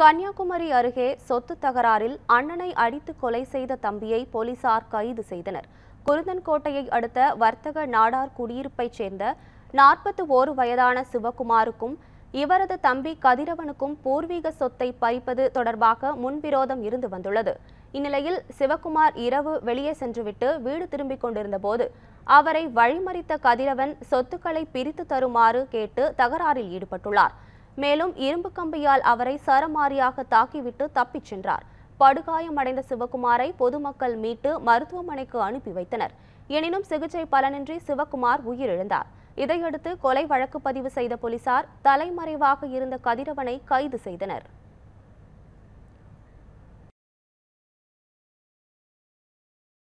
கன்னியாகுமரி அருகே சொத்து தகராறில் அண்ணனை அடித்து கொலை செய்த தம்பியை போலீசார் கைது செய்தனர். குருந்தன்கோட்டையை அடுத்த வர்த்தக நாடார் குடியிருப்பைச் சேர்ந்த நாற்பத்தி ஓரு வயதான சிவகுமாருக்கும் இவரது தம்பி கதிரவனுக்கும் பூர்வீக சொத்தை பறிப்பது தொடர்பாக முன்விரோதம் இருந்து வந்துள்ளது. இந்நிலையில் சிவகுமார் இரவு வெளியே சென்றுவிட்டு வீடு திரும்பிக் கொண்டிருந்த போது அவரை வழிமறித்த கதிரவன் சொத்துக்களை பிரித்து தருமாறு கேட்டு தகராறில் ஈடுபட்டுள்ளார். மேலும் இரும்பு கம்பியால் அவரை சரமாரியாக தாக்கிவிட்டு தப்பிச் சென்றார். படுகாயமடைந்த சிவகுமாரை பொதுமக்கள் மீட்டு மருத்துவமனைக்கு அனுப்பி வைத்தனர். எனினும் சிகிச்சை பலனின்றி சிவகுமார் உயிரிழந்தார். இதையடுத்து கொலை வழக்கு பதிவு செய்த போலீசார் தலைமறைவாக இருந்த கதிரவனை கைது செய்தனர்.